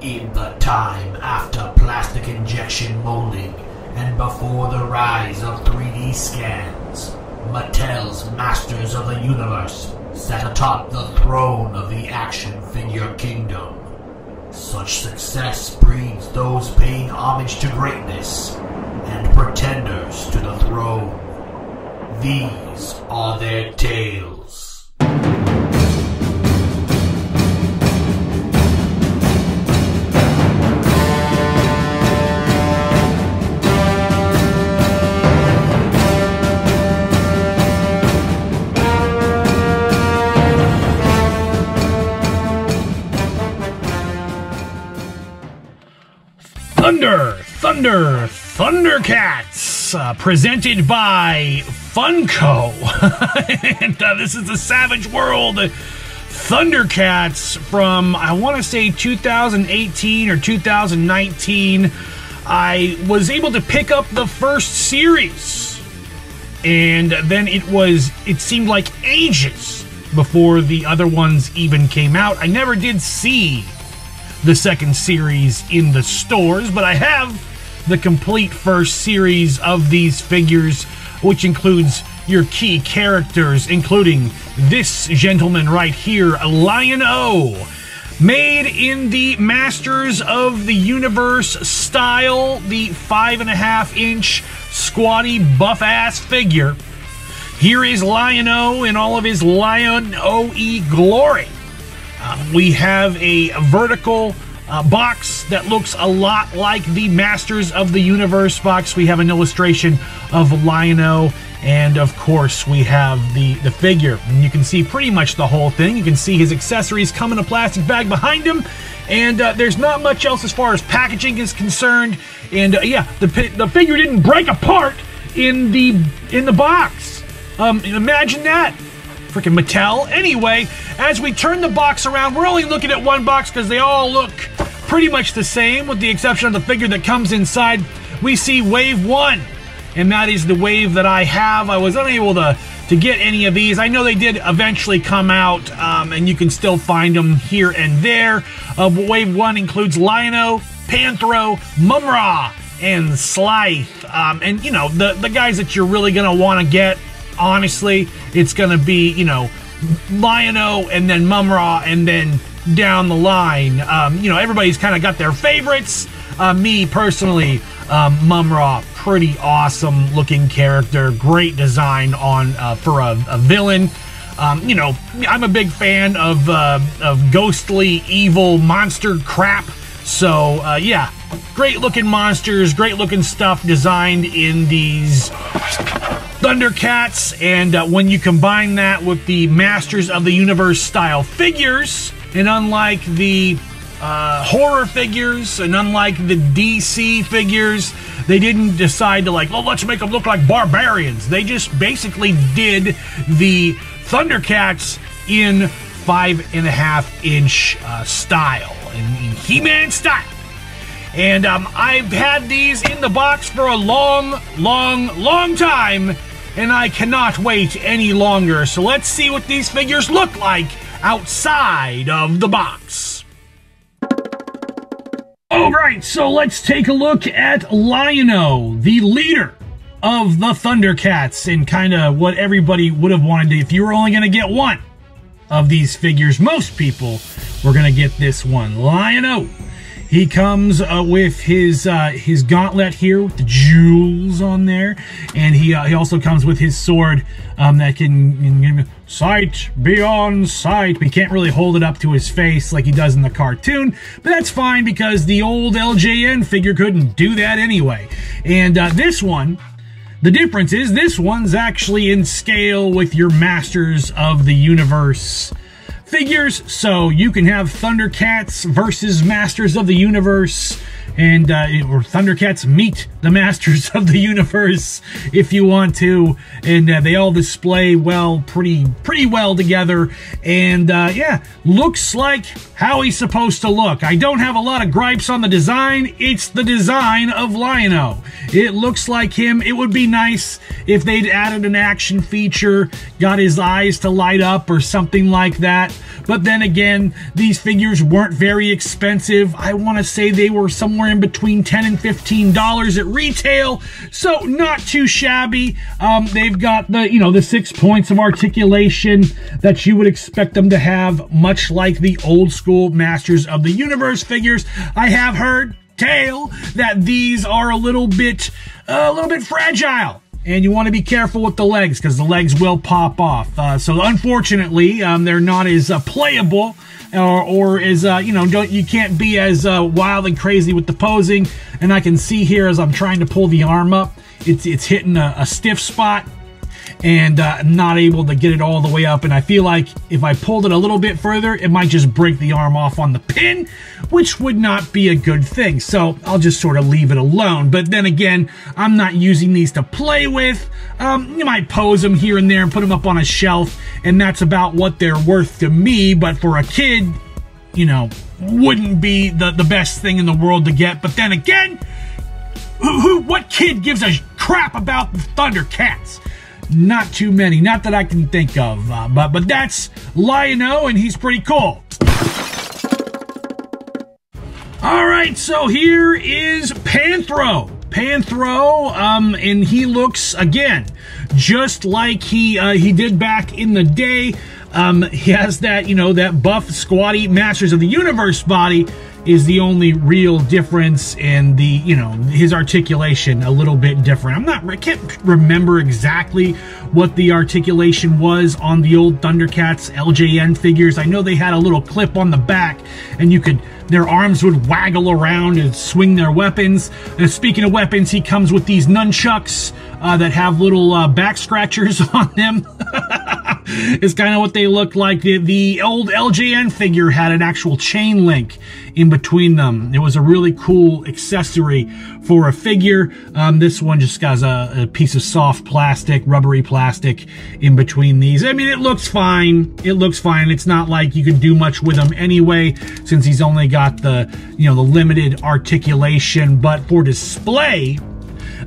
In the time after plastic injection molding and before the rise of 3D scans, Mattel's Masters of the Universe sat atop the throne of the action figure kingdom. Such success breeds those paying homage to greatness and pretenders to the throne. These are their tales. Thunder, Thunder, Thundercats, uh, presented by Funko. and uh, this is the Savage World Thundercats from, I want to say 2018 or 2019. I was able to pick up the first series. And then it was, it seemed like ages before the other ones even came out. I never did see the second series in the stores, but I have the complete first series of these figures, which includes your key characters, including this gentleman right here, Lion-O. Made in the Masters of the Universe style, the five and a half inch squatty buff ass figure. Here is Lion-O in all of his Lion-O-E glory. We have a vertical uh, box that looks a lot like the Masters of the Universe box. We have an illustration of Lion-O, and of course we have the, the figure. And you can see pretty much the whole thing. You can see his accessories come in a plastic bag behind him, and uh, there's not much else as far as packaging is concerned. And uh, yeah, the, the figure didn't break apart in the in the box. Um, imagine that freaking Mattel. Anyway, as we turn the box around, we're only looking at one box because they all look pretty much the same, with the exception of the figure that comes inside. We see Wave 1, and that is the wave that I have. I was unable to, to get any of these. I know they did eventually come out, um, and you can still find them here and there. Uh, wave 1 includes Lion-O, Panthro, Mumm-Ra, and Slythe. Um, and, you know, the, the guys that you're really going to want to get honestly, it's going to be, you know, Lion-O and then Mumm-Ra and then down the line. Um, you know, everybody's kind of got their favorites. Uh, me personally, um, Mumm-Ra, pretty awesome looking character, great design on uh, for a, a villain. Um, you know, I'm a big fan of uh, of ghostly, evil monster crap. So uh, yeah, great looking monsters, great looking stuff designed in these Thundercats, and uh, when you combine that with the Masters of the Universe style figures, and unlike the uh, horror figures, and unlike the DC figures, they didn't decide to like, oh, let's make them look like barbarians. They just basically did the Thundercats in five and a half inch uh, style, in, in He-Man style. And um, I've had these in the box for a long, long, long time, and I cannot wait any longer. So let's see what these figures look like outside of the box. Alright, so let's take a look at Lion-O, the leader of the Thundercats, and kind of what everybody would have wanted if you were only going to get one of these figures, most people were going to get this one. Lion-O he comes uh, with his uh, his gauntlet here with the jewels on there, and he uh, he also comes with his sword um, that can sight beyond sight. He can't really hold it up to his face like he does in the cartoon, but that's fine because the old LJN figure couldn't do that anyway. And uh, this one. The difference is this one's actually in scale with your Masters of the Universe figures, so you can have Thundercats versus Masters of the Universe and uh, or Thundercats meet the Masters of the Universe if you want to, and uh, they all display well, pretty pretty well together, and uh, yeah, looks like how he's supposed to look. I don't have a lot of gripes on the design. It's the design of Lion-O. It looks like him. It would be nice if they'd added an action feature, got his eyes to light up or something like that. But then again, these figures weren't very expensive. I want to say they were somewhere in between 10 and $15 at retail, so not too shabby. Um, they've got the, you know, the six points of articulation that you would expect them to have, much like the old school Masters of the Universe figures. I have heard tale that these are a little bit, uh, a little bit fragile and you want to be careful with the legs because the legs will pop off. Uh, so unfortunately, um, they're not as uh, playable or, or as uh, you know, you can't be as uh, wild and crazy with the posing. And I can see here as I'm trying to pull the arm up, it's it's hitting a, a stiff spot and uh, not able to get it all the way up. And I feel like if I pulled it a little bit further, it might just break the arm off on the pin, which would not be a good thing. So I'll just sort of leave it alone. But then again, I'm not using these to play with. Um, you might pose them here and there and put them up on a shelf, and that's about what they're worth to me. But for a kid, you know, wouldn't be the, the best thing in the world to get. But then again, who, who what kid gives a crap about the Thundercats? Not too many, not that I can think of. Uh, but but that's Lion-O, and he's pretty cool. All right, so here is Panthro. Panthro, um, and he looks again just like he uh, he did back in the day. Um, he has that you know that buff, squatty Masters of the Universe body is the only real difference in the you know his articulation a little bit different. I'm not I can't remember exactly what the articulation was on the old Thundercats LJN figures. I know they had a little clip on the back and you could their arms would waggle around and swing their weapons. And speaking of weapons, he comes with these nunchucks uh, that have little uh, back scratchers on them. it's kind of what they look like. The, the old LJN figure had an actual chain link in between them. It was a really cool accessory for a figure. Um, this one just has a, a, piece of soft plastic, rubbery plastic in between these. I mean, it looks fine. It looks fine. It's not like you can do much with him anyway, since he's only got the, you know, the limited articulation. But for display,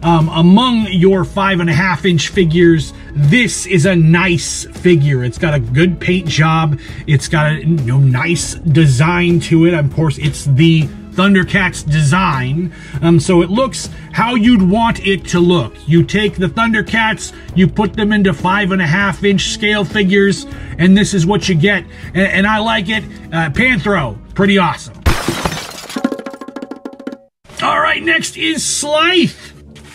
um, among your five and a half inch figures, this is a nice figure. It's got a good paint job. It's got a you know, nice design to it. Of course, it's the Thundercats design. Um, so it looks how you'd want it to look. You take the Thundercats, you put them into five and a half inch scale figures, and this is what you get. And, and I like it. Uh, Panthro, pretty awesome. All right, next is Slythe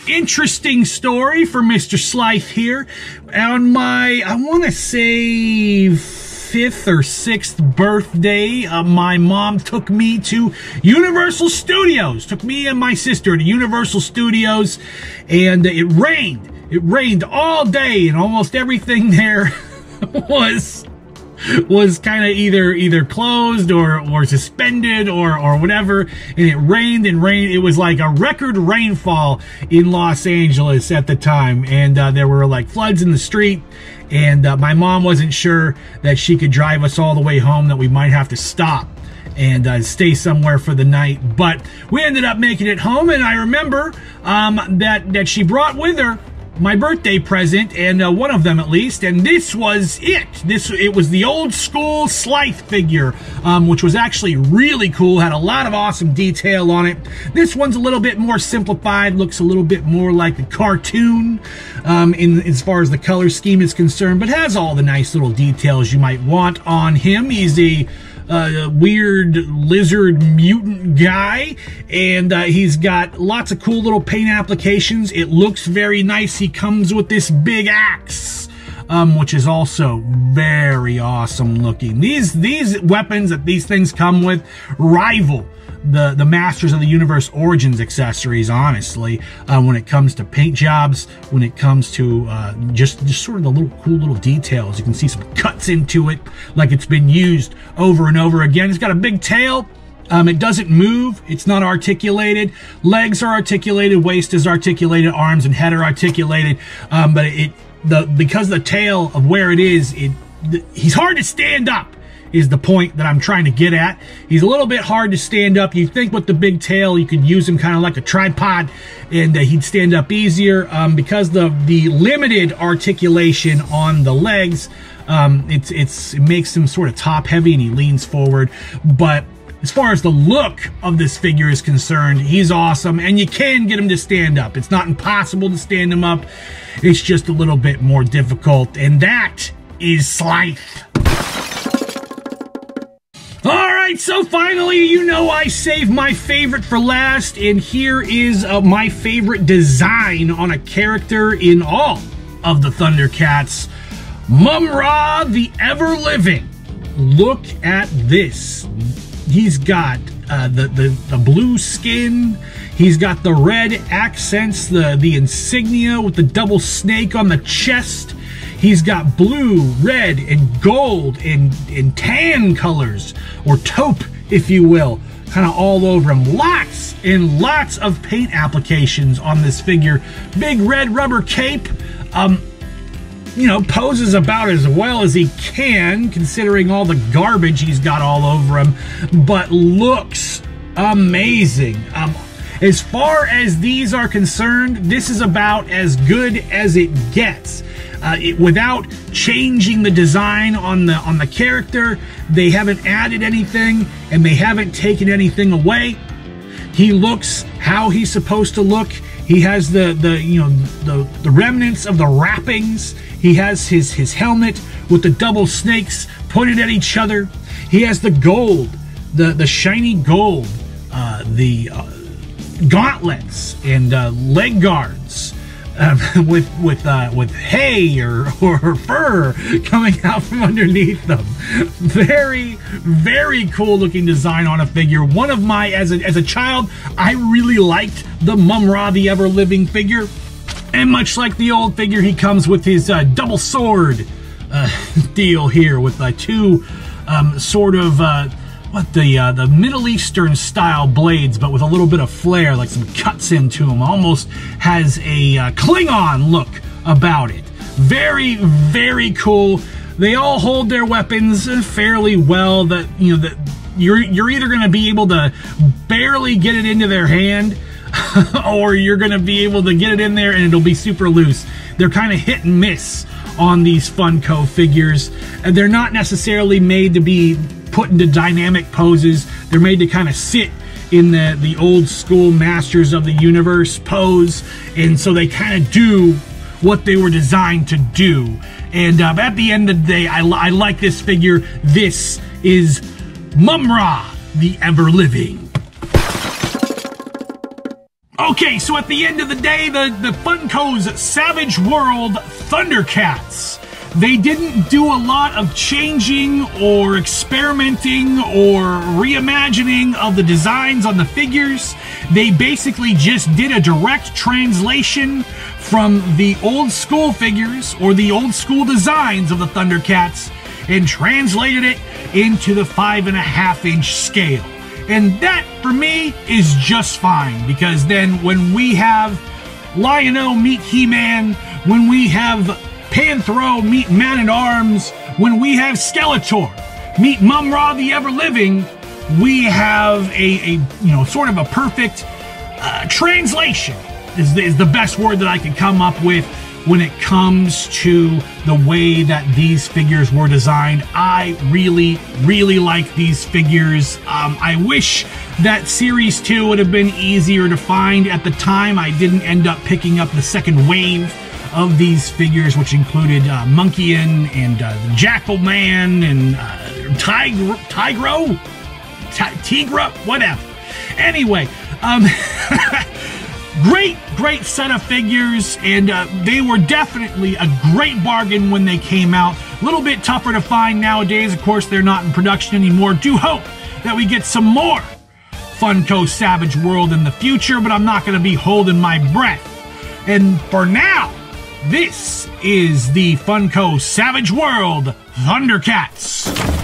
interesting story for Mr. Slythe here. On my, I want to say, fifth or sixth birthday, uh, my mom took me to Universal Studios. Took me and my sister to Universal Studios, and it rained. It rained all day, and almost everything there was was kind of either either closed or or suspended or or whatever and it rained and rained it was like a record rainfall in Los Angeles at the time and uh, there were like floods in the street and uh, my mom wasn't sure that she could drive us all the way home that we might have to stop and uh, stay somewhere for the night. But we ended up making it home, and I remember um, that that she brought with her my birthday present, and uh, one of them at least, and this was it. This it was the old school Slythe figure, um, which was actually really cool. Had a lot of awesome detail on it. This one's a little bit more simplified, looks a little bit more like a cartoon um, in as far as the color scheme is concerned, but has all the nice little details you might want on him. He's a uh, weird lizard mutant guy, and uh, he's got lots of cool little paint applications. It looks very nice. He comes with this big axe. Um, which is also very awesome looking. These these weapons that these things come with rival the the Masters of the Universe Origins accessories, honestly, uh, when it comes to paint jobs, when it comes to uh, just just sort of the little cool little details. You can see some cuts into it, like it's been used over and over again. It's got a big tail. Um, it doesn't move. It's not articulated. Legs are articulated. Waist is articulated. Arms and head are articulated. Um, but it the because the tail of where it is, it the, he's hard to stand up. Is the point that I'm trying to get at. He's a little bit hard to stand up. You think with the big tail, you could use him kind of like a tripod and uh, he'd stand up easier. Um, because the, the limited articulation on the legs, um, it's, it's, it makes him sort of top heavy and he leans forward. But as far as the look of this figure is concerned, he's awesome, and you can get him to stand up. It's not impossible to stand him up, it's just a little bit more difficult, and that is Slythe. Alright, so finally, you know I saved my favorite for last, and here is uh, my favorite design on a character in all of the Thundercats. Mumm-Ra the Ever Living. Look at this. He's got uh, the, the, the blue skin. He's got the red accents, the, the insignia with the double snake on the chest. He's got blue, red, and gold and, and tan colors, or taupe, if you will, kind of all over him. Lots and lots of paint applications on this figure. Big red rubber cape. Um, you know, poses about as well as he can, considering all the garbage he's got all over him, but looks amazing. Um, as far as these are concerned, this is about as good as it gets. Uh, it, without changing the design on the on the character, they haven't added anything and they haven't taken anything away. He looks how he's supposed to look. He has the the you know the the remnants of the wrappings. He has his his helmet with the double snakes pointed at each other. He has the gold, the the shiny gold, uh, the uh, gauntlets and uh, leg guards. With with uh, with hay or, or fur coming out from underneath them. Very very cool looking design on a figure. One of my as a as a child, I really liked the Mumm-Ra the Ever Living figure, and much like the old figure, he comes with his uh, double sword uh, deal here with uh, two um, sort of uh, what the uh, the Middle Eastern style blades, but with a little bit of flair, like some cuts into them. Almost has a uh, Klingon look about it. Very, very cool. They all hold their weapons fairly well. That you know that you're you're either going to be able to barely get it into their hand, or you're going to be able to get it in there and it'll be super loose. They're kind of hit and miss on these Funko figures. And they're not necessarily made to be put into dynamic poses. They're made to kind of sit in the, the old school Masters of the Universe pose. And so they kind of do what they were designed to do. And uh, at the end of the day, I, I like this figure. This is Mumm-Ra, the Ever Living. Okay, so at the end of the day, the, the Funko's Savage World Thundercats. They didn't do a lot of changing or experimenting or reimagining of the designs on the figures. They basically just did a direct translation from the old school figures or the old school designs of the Thundercats and translated it into the five and a half inch scale. And that, for me, is just fine because then when we have Lion-O meet He-Man, when we have Panthro meet Man-at-Arms, when we have Skeletor meet Mumm-Ra the Ever-Living, we have a, a, you know, sort of a perfect uh, translation is the, is the best word that I could come up with when it comes to the way that these figures were designed. I really, really like these figures. Um, I wish that Series 2 would have been easier to find at the time. I didn't end up picking up the second wave of these figures, which included uh, Monkian and uh, Jackal Man and uh, Tigro, Tigro, Tygra, whatever. Anyway, um, great, great set of figures, and uh, they were definitely a great bargain when they came out. A little bit tougher to find nowadays. Of course, they're not in production anymore. Do hope that we get some more Funko Savage World in the future, but I'm not going to be holding my breath. And for now, this is the Funko Savage World Thundercats.